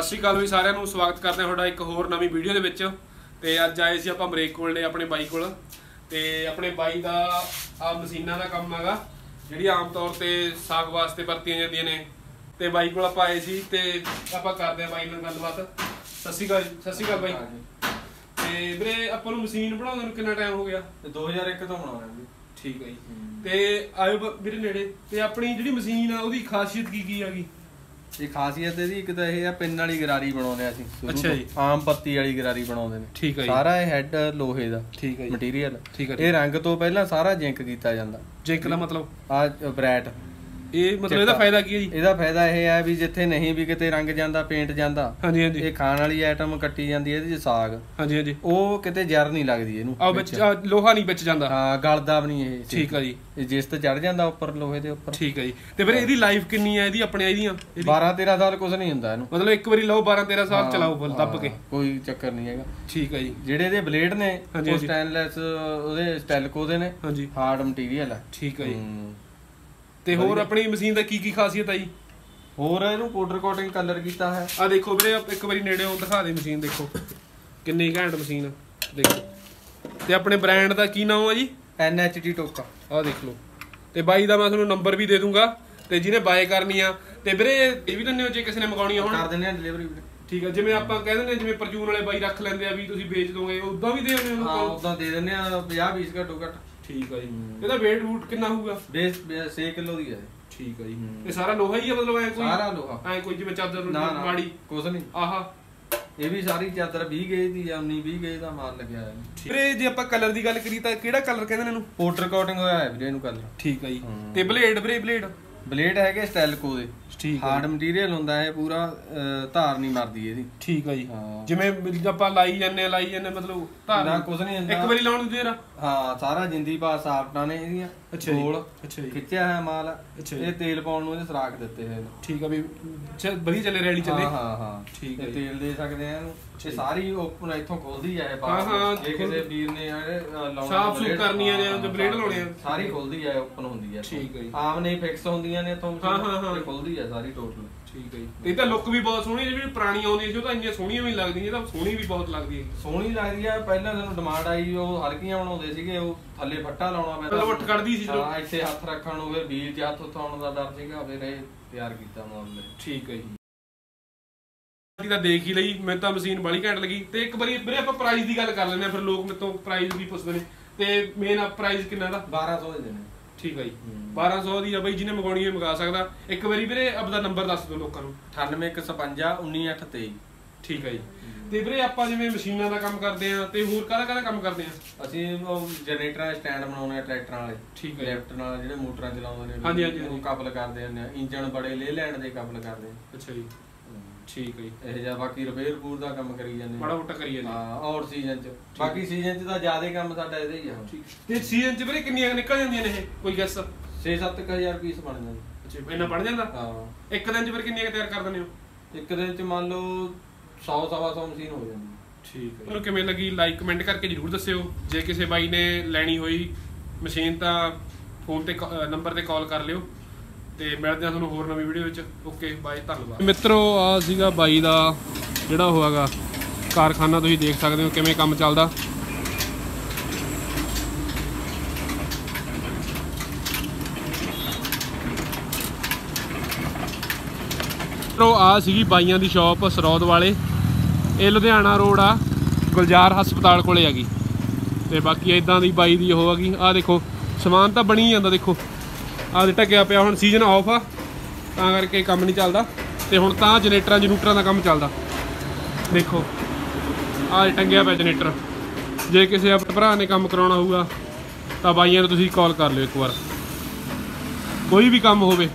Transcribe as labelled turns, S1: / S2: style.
S1: ਸਤਿ ਸ਼੍ਰੀ ਅਕਾਲ ਵੀ ਸਾਰਿਆਂ ਨੂੰ ਸਵਾਗਤ ਕਰਦੇ ਹਾਂ ਤੁਹਾਡਾ ਇੱਕ ਹੋਰ ਨਵੀਂ ਵੀਡੀਓ ਦੇ ਵਿੱਚ। ਤੇ ਅੱਜ ਆਏ ਸੀ ਆਪਾਂ ਬ੍ਰੇਕ ਕੋਲ ਨੇ ਆਪਣੇ ਬਾਈ ਕੋਲ। ਤੇ ਆਪਣੇ ਬਾਈ ਦਾ ਆ ਮਸ਼ੀਨਾਂ ਦਾ ਕੰਮ ਹੈਗਾ ਜਿਹੜੀ ਆਮ ਤੌਰ ਤੇ ਸਾਗ ਵਾਸਤੇ ਵਰਤੀਆਂ ਜਾਂਦੀਆਂ ਨੇ। ਤੇ ਬਾਈ ਕੋਲ ਆਪਾਂ ਆਏ ਸੀ ਤੇ ਆਪਾਂ ਕਰਦੇ ਹਾਂ ਬਾਈ ਨਾਲ ਗੱਲਬਾਤ। ਸਤਿ ਸ਼੍ਰੀ ਅਕਾਲ ਸਤਿ ਸ਼੍ਰੀ ਅਕਾਲ ਬਾਈ। ਤੇ ਵੀਰੇ ਆਪਾਂ ਨੂੰ ਮਸ਼ੀਨ ਬਣਾਉਣ ਨੂੰ ਕਿੰਨਾ ਟਾਈਮ ਹੋ ਗਿਆ?
S2: ਤੇ 2001 ਤੋਂ ਬਣਾ ਰਹੇ ਜੀ।
S1: ਠੀਕ ਹੈ ਜੀ। ਤੇ ਆਇਓ ਵੀਰੇ ਨੇੜੇ। ਤੇ ਆਪਣੀ ਜਿਹੜੀ ਮਸ਼ੀਨ ਆ ਉਹਦੀ ਖਾਸੀਅਤ ਕੀ ਕੀ ਹੈਗੀ?
S2: ਇਹ ਖਾਸੀਅਤ ਇਹਦੀ ਇੱਕ ਤਾਂ ਇਹ ਆ ਪਿੰਨ ਵਾਲੀ ਗਰਾਰੀ ਬਣਾਉਂਦੇ ਆ ਅਸੀਂ
S1: ਅੱਛਾ। ਜੀ।
S2: ਆਮ ਪੱਤੀ ਵਾਲੀ ਗਰਾਰੀ ਬਣਾਉਂਦੇ ਨੇ।
S1: ਠੀਕ ਹੈ ਜੀ।
S2: ਸਾਰਾ ਇਹ ਹੈੱਡ ਲੋਹੇ ਦਾ
S1: ਠੀਕ ਹੈ ਜੀ।
S2: ਮਟੀਰੀਅਲ
S1: ਠੀਕ ਹੈ
S2: ਇਹ ਰੰਗ ਤੋਂ ਪਹਿਲਾਂ ਸਾਰਾ ਜਿੰਕ ਕੀਤਾ ਜਾਂਦਾ।
S1: ਜਿੰਕ ਦਾ ਮਤਲਬ?
S2: ਆ ਬ੍ਰੈਟ
S1: ਇਹ ਮਤਲਬ ਇਹਦਾ ਫਾਇਦਾ ਕੀ ਹੈ ਜੀ?
S2: ਇਹਦਾ ਫਾਇਦਾ ਇਹ ਹੈ ਵੀ ਜਿੱਥੇ ਨਹੀਂ ਵੀ ਕਿਤੇ ਰੰਗ ਜਾਂਦਾ ਪੇਂਟ ਜਾਂਦਾ
S1: ਹਾਂਜੀ ਹਾਂਜੀ।
S2: ਇਹ ਖਾਣ ਵਾਲੀ ਆਈਟਮ ਕੱਟੀ ਜਾਂਦੀ ਹੈ ਇਹਦੇ ਚ ਸਾਗ।
S1: ਹਾਂਜੀ ਹਾਂਜੀ।
S2: ਉਹ ਕਿਤੇ ਜ਼ਰ ਨਹੀਂ ਲੱਗਦੀ ਇਹਨੂੰ
S1: ਆ ਵਿੱਚ ਲੋਹਾ ਨਹੀਂ ਵਿੱਚ ਜਾਂਦਾ।
S2: ਹਾਂ ਗਲਦਾ ਵੀ ਨਹੀਂ ਇਹ।
S1: ਠੀਕ ਆ ਜੀ।
S2: ਇਹ ਜਿਸ ਤੇ ਚੜ ਜਾਂਦਾ ਉੱਪਰ ਲੋਹੇ ਦੇ ਉੱਪਰ।
S1: ਠੀਕ ਹੈ ਜੀ। ਤੇ ਫਿਰ ਇਹਦੀ ਲਾਈਫ ਕਿੰਨੀ ਹੈ ਇਹਦੀ ਆਪਣੇ ਇਹਦੀਆਂ ਇਹਦੀ
S2: 12 13 ਸਾਲ ਕੁਝ ਨਹੀਂ ਹੁੰਦਾ ਇਹਨੂੰ।
S1: ਮਤਲਬ ਇੱਕ ਵਾਰੀ ਲਓ 12 13 ਸਾਲ ਚਲਾਓ ਫੁੱਲ ਦੱਬ ਕੇ।
S2: ਹਾਂ, ਕੋਈ ਚੱਕਰ ਨਹੀਂ ਹੈਗਾ।
S1: ਠੀਕ ਹੈ ਜੀ।
S2: ਜਿਹੜੇ ਇਹਦੇ ਬਲੇਡ ਨੇ ਉਹ। ਸਟੈਨਲੈਸ ਉਹਦੇ ਸਟੈਲਕੋ ਦੇ ਨੇ।
S1: ਹਾਂਜੀ।
S2: ਹਾਰਡ ਮਟੀਰੀਅਲ ਹੈ
S1: ਠੀਕ ਹੈ ਜੀ। ਤੇ ਹੋਰ ਆਪਣੀ ਮਸ਼ੀਨ ਦਾ ਕੀ ਕੀ ਖਾਸੀਅਤ ਹੈ ਜੀ?
S2: ਹੋਰ ਇਹਨੂੰ ਪਾਊਡਰ ਕੋਟਿੰਗ ਕਲਰ ਕੀਤਾ ਹੈ।
S1: ਆ ਦੇਖੋ ਵੀਰੇ ਇੱਕ ਵਾਰੀ ਨੇੜੇ ਦਿਖਾ ਦੇ ਮਸ਼ੀਨ ਦੇਖੋ। ਕਿੰਨੀ ਘੈਂਟ ਮਸ਼ੀਨ ਆ, ਦੇਖੋ। ਤੇ ਆਪਣੇ ਬ੍ਰਾਂਡ ਦਾ ਕੀ ਨਾਮ ਆ ਜੀ?
S2: NHD ਟੋਕਾ
S1: ਆਹ ਦੇਖ ਲਓ। ਤੇ ਬਾਈ ਦਾ ਮੈਂ ਤੁਹਾਨੂੰ ਨੰਬਰ ਵੀ ਦੇ ਦੂੰਗਾ ਤੇ ਜਿਹਨੇ ਬਾਏ ਕਰਨੀ ਆ ਤੇ ਵੀਰੇ ਇਹ ਵੀ ਦਿੰਦੇ ਹੋ ਜੇ ਕਿਸੇ ਨੇ ਮੰਗਾਉਣੀ ਆ ਹੁਣ?
S2: ਕਰ ਦਿੰਦੇ ਆ ਡਿਲੀਵਰੀ
S1: ਠੀਕ ਹੈ ਜਿਵੇਂ ਆਪਾਂ ਕਹਿ ਦਿੰਦੇ ਹਾਂ ਜਿਵੇਂ ਪਰਚੂਨ ਵਾਲੇ ਬਾਈ ਰੱਖ ਲੈਂਦੇ ਆ ਵੀ ਤੁਸੀਂ ਵੇਚ ਦੋਗੇ ਉਦਾਂ ਵੀ ਦੇ ਦਿੰਦੇ
S2: ਹਾਂ
S1: ਹੋ
S2: ਉਦਾਂ ਦੇ ਦਿੰਦੇ ਆ 50 20 ਘੱਟੋ ਘੱਟ
S1: ਠੀਕ ਹੈ ਜੀ। ਇਹਦਾ weight ਵੂਟ ਕਿੰਨਾ ਹੋਊਗਾ?
S2: ਬੇਸ 6 ਕਿਲੋ ਦੀ ਹੈ।
S1: ਠੀਕ ਹੈ ਜੀ। ਇਹ ਸਾਰਾ ਲੋਹਾ ਹੀ ਆ ਮਤਲਬ ਐ ਕੋਈ?
S2: ਸਾਰਾ ਲੋਹਾ।
S1: ਐ ਕੋਈ ਜਿਵੇਂ ਚਾਦਰ ਮਾੜੀ?
S2: ਕੁਝ ਨਹੀਂ।
S1: ਆਹਾ।
S2: ਇਹ ਵੀ ਸਾਰੀ ਚਾਦਰ 20 ਗੇਜ ਦੀ ਆ 19 20 ਗੇਜ ਦਾ ਮਾਲ ਲੱਗਿਆ ਹੈ
S1: ਵੀਰੇ ਜੇ ਆਪਾਂ ਕਲਰ ਦੀ ਗੱਲ ਕਰੀ ਤਾਂ ਕਿਹੜਾ ਕਲਰ ਕਹਿੰਦੇ ਨੇ ਇਹਨੂੰ?
S2: ਪਾਊਡਰ ਕੋਟਿੰਗ ਹੋਇਆ ਹੈ ਵੀਰੇ ਇਹਨੂੰ ਕਲਰ
S1: ਠੀਕ ਹੈ ਜੀ। ਤੇ ਬਲੇਡ ਵੀਰੇ ਬਲੇਡ
S2: ਬਲੇਡ ਹੈਗੇ ਸਟੈਲਕੋ ਦੇ।
S1: ਠੀਕ
S2: ਹਾਰਡ ਮਟੀਰੀਅਲ ਹੁੰਦਾ ਹੈ ਪੂਰਾ ਧਾਰ ਨਹੀਂ ਮਰਦੀ ਇਹਦੀ।
S1: ਠੀਕ ਹੈ ਜੀ।
S2: ਹਾਂ।
S1: ਜਿਵੇਂ ਆਪਾਂ ਲਾਈ ਆ ਲਾਈ ਜਾਂਦੇ ਮਤਲਬ ਧਾਰ
S2: ਨਾ ਕੁਝ ਨਹੀਂ ਹੁੰਦਾ।
S1: ਇੱਕ ਵਾਰੀ ਲਾਉਣ ਦੀ ਦੇਰ ਆ
S2: ਹਾਂ ਸਾਰਾ ਜਿੰਦੀ ਪਾ ਸਾਫਟਾਂ ਨੇ ਇਹਦੀਆਂ।
S1: ਅੱਛਾ ਜੀ।
S2: ਗੋਲ
S1: ਅੱਛਾ ਜੀ।
S2: ਖਿੱਚਿਆ ਹੈ ਮਾਲ।
S1: ਅੱਛਾ।
S2: ਇਹ ਤੇਲ ਪਾਉਣ ਨੂੰ ਇਹਦੇ ਸਰਾਖ ਦਿੱਤੇ ਹੋਏ ਨੇ।
S1: ਠੀਕ ਆ ਵੀ ਵਧੀਆ ਚੱਲੇ ਰੈਲੀ ਚੱਲੇ।
S2: ਹਾਂ ਹਾਂ
S1: ਠੀਕ ਹੈ।
S2: ਤੇਲ ਦੇ ਸਕਦੇ ਆ ਇਹਨੂੰ। ਇਹ ਸਾਰੀ ਓਪਨ ਇੱਥੋਂ ਖੁੱਲਦੀ ਹੈ ਇਹ
S1: ਹਾਂ, ਹਾਂ,
S2: ਜੇ ਕਿਸੇ ਵੀਰ ਨੇ ਲਾਉਣਾ
S1: ਸਾਫ਼
S2: blade,
S1: ਕਰਨੀਆਂ ਨੇ, blade ਲਾਉਣੇ ਆ।
S2: ਸਾਰੀ ਖੁੱਲਦੀ ਹੈ ਓਪਨ ਹੁੰਦੀ ਹੈ
S1: ਠੀਕ ਹੈ ਜੀ।
S2: ਆਮ ਨਹੀਂ ਫਿਕਸ ਹੁੰਦੀਆਂ ਨੇ ਇੱਥੋਂ
S1: ਹਾਂ, ਹਾਂ, ਹਾਂ।
S2: ਖੁੱਲਦੀ ਹੈ ਸਾਰੀ ਟੋਟਲ
S1: ਠੀਕ ਹੈ ਜੀ। ਇਹ ਤਾਂ ਲੁੱਕ ਵੀ ਬਹੁਤ ਸੋਹਣੀ ਹੈ, ਜਿਹੜੀ ਪੁਰਾਣੀ ਆਉਂਦੀ ਸੀ ਉਹ ਤਾਂ ਇੰਨੀਆਂ ਸੋਹਣੀਆਂ ਵੀ ਲੱਗਦੀਆਂ ਇਹ ਤਾਂ ਸੋਹਣੀ ਵੀ ਬਹੁਤ ਲੱਗਦੀ ਹੈ।
S2: ਸੋਹਣੀ ਲੱਗਦੀ ਹੈ ਪਹਿਲਾਂ ਸਾਨੂੰ ਡਿਮਾਂਡ ਆਈ ਉਹ ਹਲਕੀਆਂ ਬਣਾਉਂਦੇ ਸੀਗੇ ਉਹ ਥੱਲੇ ਫੱਟਾ ਲਾਉਣਾ ਪੈਂਦਾ
S1: ਮਤਲਬ ਉੱਠ ਕੱਢਦੀ ਸੀ ਜਦੋਂ।
S2: ਹਾਂ ਇੱਥੇ ਹੱਥ ਰੱਖਣ ਨੂੰ ਫਿਰ ਵੀਲ 'ਚ ਹੱਥ ਉਥਾਉਣ ਦਾ ਡਰ ਸੀਗਾ ਫਿਰ ਇਹ ਤਿਆਰ ਕੀਤਾ ਮਾਮਲੇ
S1: ਠੀਕ ਹੈ ਜੀ। ਦੀ ਤਾਂ ਦੇਖ ਹੀ ਲਈ ਮੈਨੂੰ ਤਾਂ ਮਸ਼ੀਨ ਬੜੀ ਘੈਂਟ ਲੱਗੀ। ਤੇ ਇੱਕ ਵਾਰੀ ਵੀਰੇ ਆਪਾਂ ਪ੍ਰਾਈਸ ਦੀ ਗੱਲ ਕਰ ਲੈਂਦੇ ਆ ਫਿਰ ਲੋਕ ਮੇਰੇ ਤੋਂ ਪ੍ਰਾਈਸ ਵੀ ਪੁੱਛਦੇ ਨੇ। ਤੇ ਮੇਨ ਪ੍ਰਾਈਸ ਕਿੰਨਾ ਦਾ?
S2: 1200 ਦੇ ਦੇਣੇ।
S1: ਠੀਕ ਹੈ ਜੀ।
S2: ਹੂੰ।
S1: 1200 ਦੀ ਆ ਬਈ ਜਿਹਨੇ ਮੰਗਾਉਣੀ ਹੈ ਮੰਗਾ ਸਕਦਾ। ਇੱਕ ਵਾਰੀ ਵੀਰੇ ਆਪਦਾ ਨੰਬਰ ਦੱਸ ਦਿਓ ਲੋਕਾਂ ਨੂੰ।
S2: 9855 19823
S1: ਠੀਕ ਹੈ ਜੀ। ਤੇ ਵੀਰੇ ਆਪਾਂ ਜਿਵੇਂ ਮਸ਼ੀਨਾਂ ਦਾ ਕੰਮ ਕਰਦੇ ਆ ਤੇ ਹੋਰ ਕਾਹਦਾ ਕਾਹਦਾ ਕੰਮ ਕਰਦੇ ਆ?
S2: ਅਸੀਂ ਜਨਰੇਟਰਾਂ ਦੇ ਸਟੈਂਡ ਬਣਾਉਣੇ ਆ ਟਰੈਕਟਰਾਂ ਵਾਲੇ।
S1: ਠੀਕ ਹੈ।
S2: ਲੈਫਟ ਨਾਲ ਜਿਹੜੇ ਮੋਟਰਾਂ ਚਲਾਉਂਦੇ ਨੇ
S1: ਹਾਂਜੀ, ਹਾਂਜੀ।
S2: ਕਪਲ ਕਰਦੇ ਆ। ਇੰਜਣ ਬੜੇ ਲੈ ਲੈਣ ਦੇ ਕਪਲ ਕਰਦੇ ਆ।
S1: ਅੱਛਾ ਜੀ। ਠੀਕ ਹੈ ਜੀ।
S2: ਇਹ ਜਿਹਾ ਬਾਕੀ ਰਿਪੇਅਰ ਪੂਰ ਦਾ ਕੰਮ ਕਰੀ ਜਾਂਦੇ
S1: ਮਾੜਾ ਮੋਟਾ ਕਰੀਏ ਜੀ
S2: ਹਾਂ ਔਰ ਸੀਜ਼ਨ ਚ। ਬਾਕੀ ਸੀਜ਼ਨ ਚ ਤਾਂ ਜ਼ਿਆਦਾ ਕੰਮ ਸਾਡਾ ਇਹਦੇ ਹੀ ਆ।
S1: ਠੀਕ। ਤੇ ਸੀਜ਼ਨ ਚ ਵੀਰੇ ਕਿੰਨੀਆਂ ਨਿਕਲ ਜਾਂਦੀਆਂ ਨੇ ਇਹ? ਕੋਈ ਗੈਸ
S2: 6-7000 ਪੀਸ ਬਣ ਜਾਂਦੇ
S1: ਅੱਛਾ ਇੰਨਾ ਬਣ ਜਾਂਦਾ?
S2: ਹਾਂ।
S1: ਇੱਕ ਦਿਨ ਚ ਫਿਰ ਕਿੰਨੀਆਂ ਤਿਆਰ ਕਰ ਦਿੰਦੇ ਹੋ?
S2: ਇੱਕ ਦਿਨ ਚ ਮੰਨ ਲਓ 100 ਸਵਾ 100 ਮਸ਼ੀਨ ਹੋ ਜਾਂਦੀ
S1: ਠੀਕ ਹੈ ਤੁਹਾਨੂੰ ਕਿਵੇਂ ਲੱਗੀ? ਲਾਈਕ ਕਮੈਂਟ ਕਰਕੇ ਜਰੂਰ ਦੱਸਿਓ। ਜੇ ਕਿਸੇ ਬਾਈ ਨੇ ਲੈਣੀ ਹੋਈ ਮਸ਼ੀਨ ਤਾਂ ਫੋਨ ਤੇ ਨੰਬਰ ਤੇ ਕਾਲ ਕਰ ਲਿਓ। ਤੇ ਮਿਲਦੇ ਆ ਤੁਹਾਨੂੰ ਹੋਰ ਨਵੀਂ ਵੀਡੀਓ ਵਿੱਚ। ਓਕੇ ਬਾਈ ਧੰਨਵਾਦ। ਮਿੱਤਰੋ, ਆ ਸੀਗਾ ਬਾਈ ਦਾ ਜਿਹੜਾ ਉਹ ਹੈਗਾ ਕਾਰਖਾਨਾ, ਤੁਸੀਂ ਦੇਖ ਸਕਦੇ ਹੋ ਕਿਵੇਂ ਕੰਮ ਚੱਲਦਾ। ਮਿੱਤਰੋ, ਆ ਸੀਗੀ ਬਾਈਆਂ ਦੀ ਸ਼ਾਪ, ਸਰੌਦ ਵਾਲੇ। ਇਹ ਲੁਧਿਆਣਾ ਰੋਡ ਆ, ਗੁਲਜ਼ਾਰ ਹਸਪਤਾਲ ਕੋਲੇ ਹੈਗੀ। ਤੇ ਬਾਕੀ ਇਦਾਂ ਦੀ ਬਾਈ ਦੀ ਉਹ ਹੈਗੀ। ਆ ਦੇਖੋ, ਸਮਾਨ ਤਾਂ ਬਣੀ ਜਾਂਦਾ, ਦੇਖੋ। ਆ ਢੱਕਿਆ ਪਿਆ ਹੁਣ ਸੀਜ਼ਨ ਆਫ ਆ, ਤਾਂ ਕਰਕੇ ਕੰਮ ਨਹੀਂ ਚੱਲਦਾ। ਤੇ ਹੁਣ ਤਾਂ ਜਨਰੇਟਰਾਂ, ਜਨੂਟਰਾਂ ਦਾ ਕੰਮ ਚੱਲਦਾ। ਦੇਖੋ ਆ ਟੰਗਿਆ ਪਿਆ ਜਨਰੇਟਰ। ਜੇ ਕਿਸੇ ਆਪਣੇ ਭਰਾ ਨੇ ਕੰਮ ਕਰਾਉਣਾ ਹੋਊਗਾ, ਤਾਂ ਬਾਈਆਂ ਨੂੰ ਤੁਸੀਂ ਕਾਲ ਕਰ ਲਿਓ ਇੱਕ ਵਾਰ। ਕੋਈ ਵੀ ਕੰਮ ਹੋਵੇ